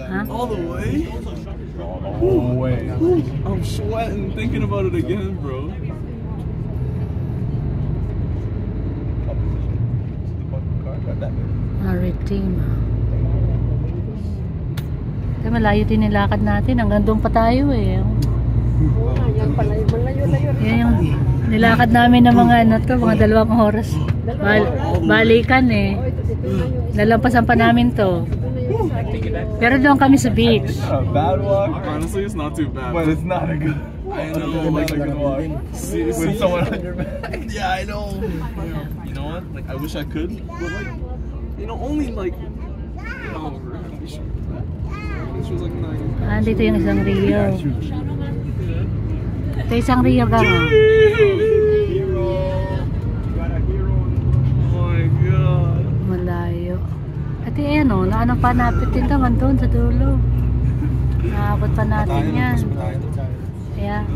Huh? All the way? Oh, way. I'm sweating thinking about it again, bro. Maritima. Kaya malayo din nilakad natin. Hanggang doon pa tayo eh. Oo nga, yan pala. yung Malayo-layo. Yan yung nilakad namin ng mga ano to, mga dalawang oras. Bal balikan eh. Oh. Nalampasan pa namin to. Ito na yung isa. Pero doon kami sa beach. A bad walk, Honestly, it's not too bad. but it's not a good. I It's know, not like, a good walk. see, With someone on your back. Yeah, I know. You know what? Like, I wish I could, but like, you know, only like, you know, really sure. This was like nine. Ah, dito yung isang Rio. Ito isang Rio ka mo. At eh, ano, pa napit din naman doon sa dulo. Naabot pa natin yan. Kaya,